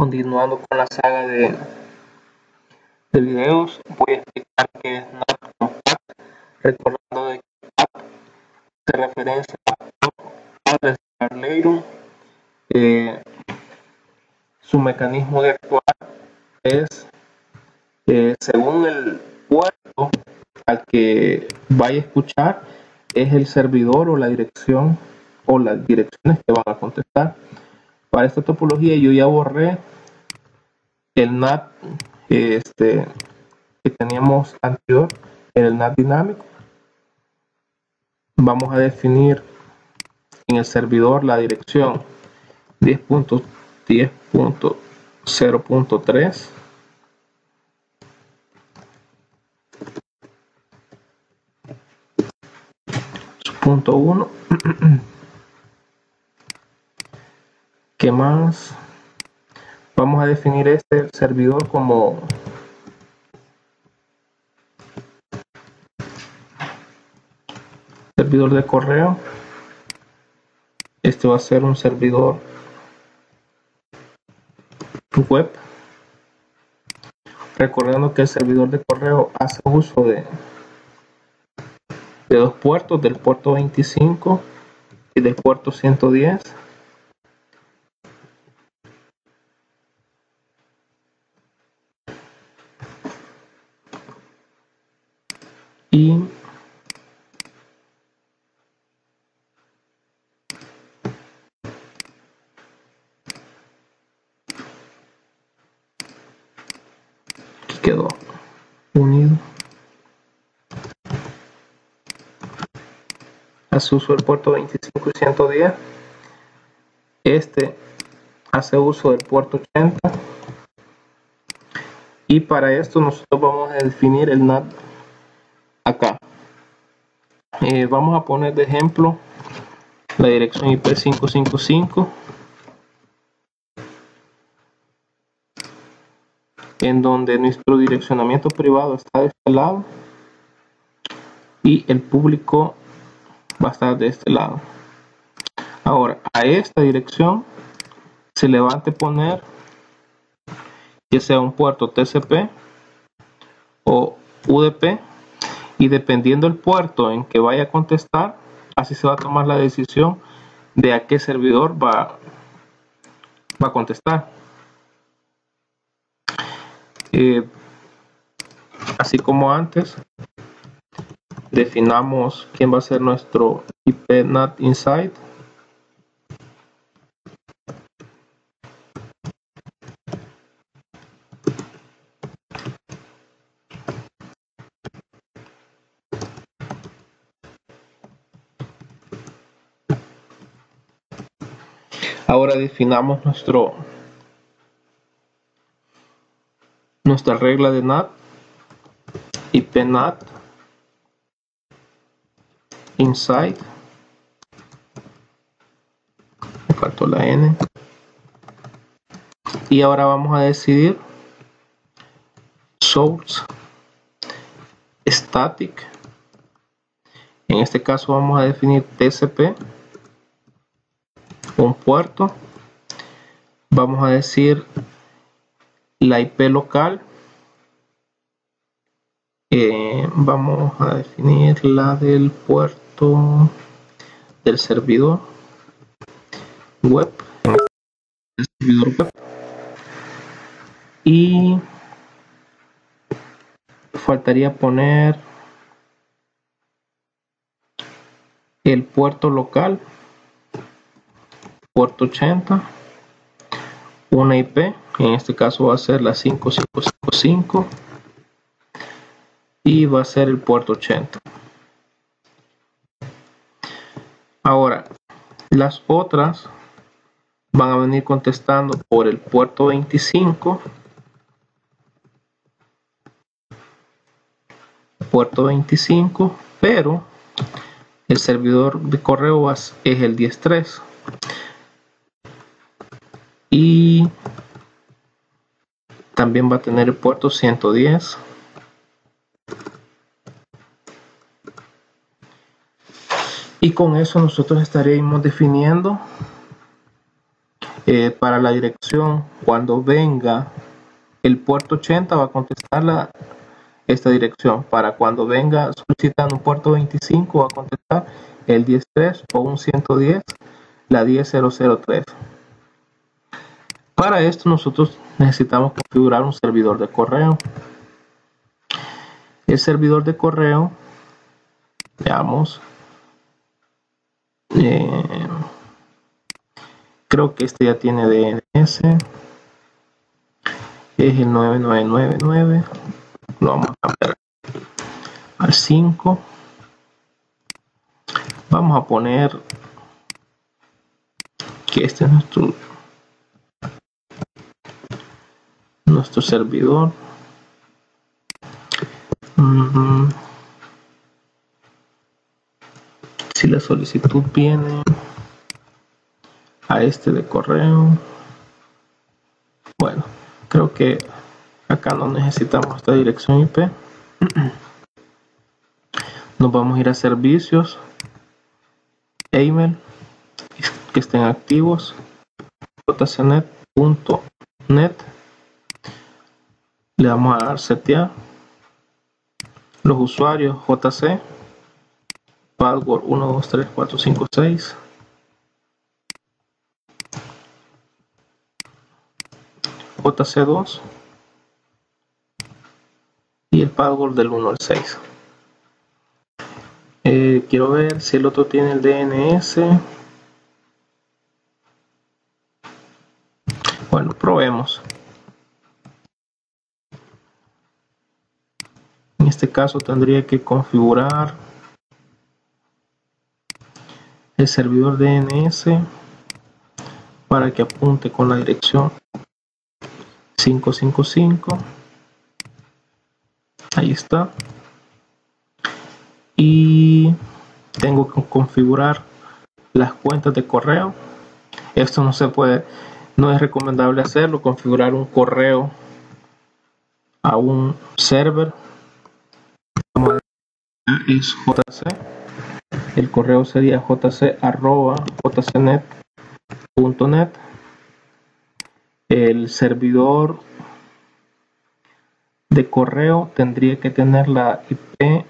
Continuando con la saga de, de videos, voy a explicar qué es NAT recordando de que se referencia a Leiron. Eh, su mecanismo de actuar es eh, según el puerto al que vaya a escuchar, es el servidor o la dirección o las direcciones que van a contestar. Para esta topología yo ya borré el NAT este, que teníamos anterior en el NAT dinámico. Vamos a definir en el servidor la dirección 10.10.0.3 punto 1 ¿Qué más? Vamos a definir este servidor como servidor de correo. Este va a ser un servidor web. Recordando que el servidor de correo hace uso de, de dos puertos, del puerto 25 y del puerto 110 quedó unido. A su uso del puerto 25 y 110 este hace uso del puerto 80 y para esto nosotros vamos a definir el NAT acá. Eh, vamos a poner de ejemplo la dirección IP555 en donde nuestro direccionamiento privado está de este lado y el público va a estar de este lado ahora a esta dirección se le va a anteponer que sea un puerto TCP o UDP y dependiendo el puerto en que vaya a contestar, así se va a tomar la decisión de a qué servidor va, va a contestar. Eh, así como antes, definamos quién va a ser nuestro IP NAT inside Ahora definamos nuestro nuestra regla de NAT IP NAT inside. Me faltó la N. Y ahora vamos a decidir source static. En este caso vamos a definir TCP un puerto. Vamos a decir la IP local. Eh, vamos a definir la del puerto del servidor web. Servidor web. Y faltaría poner el puerto local puerto 80 una IP en este caso va a ser la 5555 y va a ser el puerto 80 ahora las otras van a venir contestando por el puerto 25 puerto 25 pero el servidor de correo es el 103 y también va a tener el puerto 110 y con eso nosotros estaremos definiendo eh, para la dirección cuando venga el puerto 80 va a contestar la, esta dirección. Para cuando venga solicitando un puerto 25 va a contestar el 103 o un 110 la 10003 para esto nosotros necesitamos configurar un servidor de correo. El servidor de correo veamos eh, creo que este ya tiene DNS es el 9999 lo vamos a cambiar al 5 vamos a poner que este es nuestro nuestro servidor. Si la solicitud viene a este de correo. Bueno creo que acá no necesitamos esta dirección IP nos vamos a ir a servicios email que estén activos jcnet.net le vamos a dar setear. Los usuarios jc password 1 2 3 4 5 6 JC2 y el password del 1 al 6 eh, quiero ver si el otro tiene el DNS bueno probemos en este caso tendría que configurar el servidor DNS para que apunte con la dirección 555 ahí está. Y tengo que configurar las cuentas de correo. Esto no se puede no es recomendable hacerlo configurar un correo a un server es jc el correo sería jc arroba jcnet.net el servidor de correo tendría que tener la IP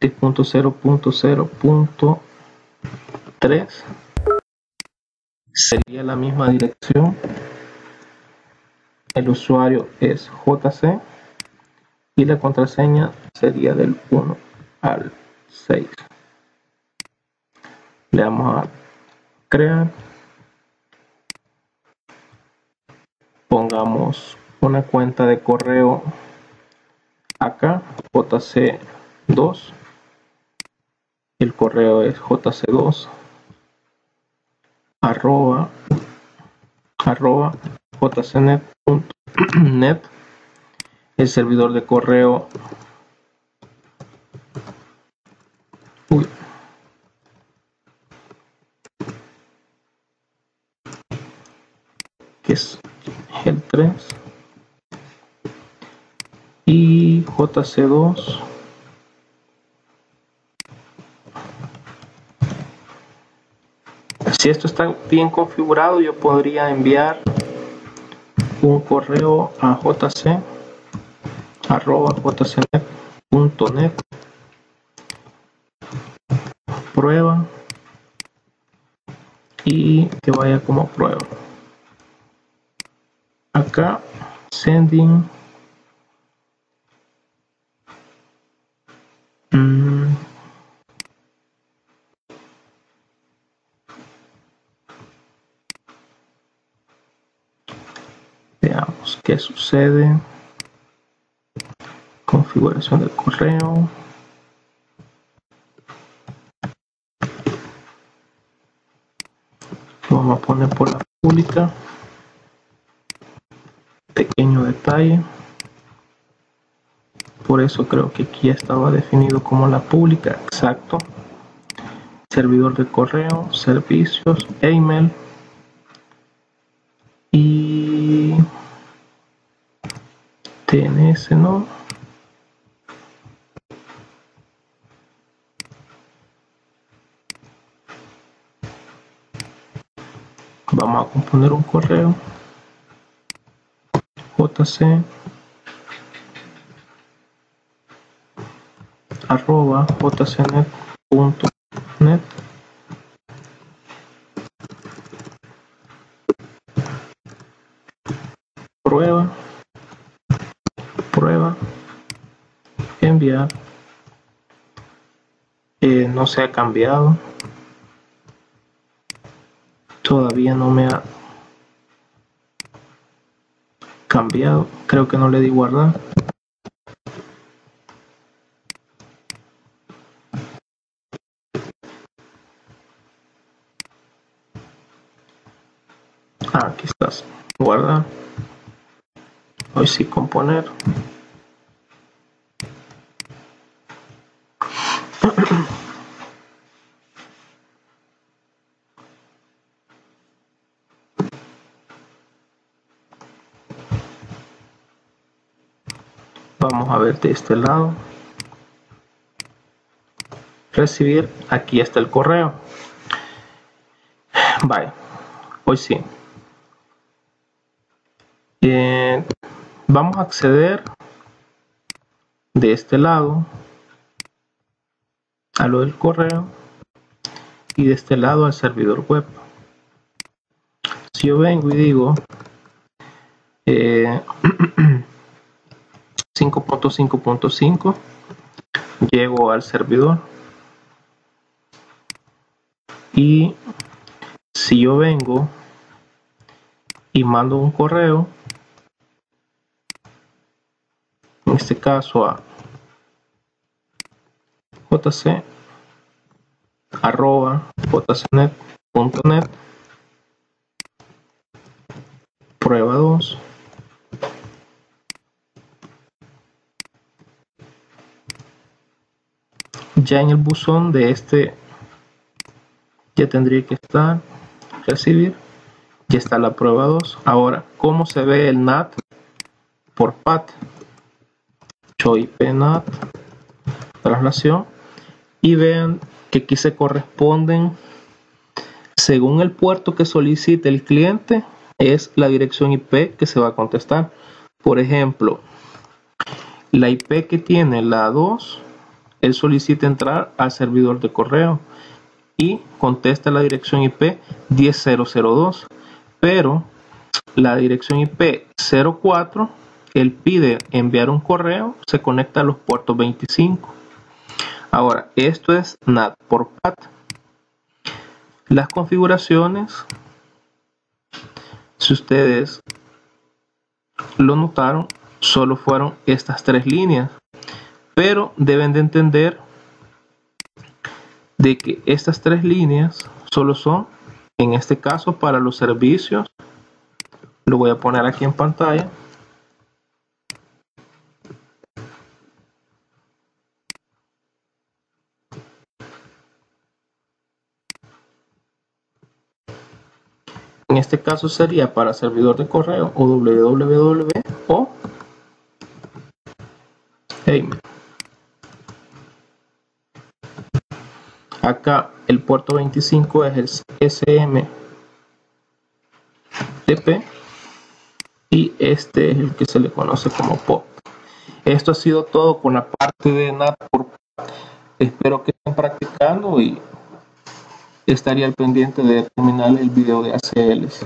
3.0.0.3 sería la misma dirección. El usuario es jc y la contraseña sería del 1 al 6 le damos a crear. Pongamos una cuenta de correo acá jc2 el correo es jc2 arroba arroba jcnet.net el servidor de correo. Uy. que es el 3 y JC2 si esto está bien configurado yo podría enviar un correo a jc arroba jcnet.net prueba. Y que vaya como prueba. Acá sending. Mm. veamos qué sucede configuración del correo. Vamos a poner por la pública. Pequeño detalle. Por eso creo que aquí estaba definido como la pública exacto. Servidor de correo servicios email. Y TNS no vamos a componer un correo. Jc arroba jcnet.net prueba. Prueba. Enviar. Eh, no se ha cambiado todavía no me ha cambiado. Creo que no le di guardar. Ah, aquí estás. Guardar hoy sí componer vamos a ver de este lado. Recibir aquí está el correo. Vaya hoy sí. Eh, vamos a acceder de este lado a lo del correo y de este lado al servidor web. Si yo vengo y digo eh, 5.5.5 llego al servidor. Y si yo vengo y mando un correo en este caso a jc arroba jcnet.net prueba 2 ya en el buzón de este ya tendría que estar recibir. Ya está la prueba 2 ahora cómo se ve el NAT por PAT IP NAT traslación. Y vean que aquí se corresponden. Según el puerto que solicite el cliente es la dirección IP que se va a contestar. Por ejemplo la IP que tiene la 2 él solicita entrar al servidor de correo y contesta la dirección IP 10002 pero la dirección IP 04 él pide enviar un correo se conecta a los puertos 25 ahora esto es NAT por PAT. Las configuraciones si ustedes lo notaron solo fueron estas tres líneas pero deben de entender de que estas tres líneas solo son en este caso para los servicios. Lo voy a poner aquí en pantalla. En este caso sería para servidor de correo o www o acá el puerto 25 es el SMTP y este es el que se le conoce como POP esto ha sido todo con la parte de NAT espero que estén practicando y estaría al pendiente de terminar el video de ACLs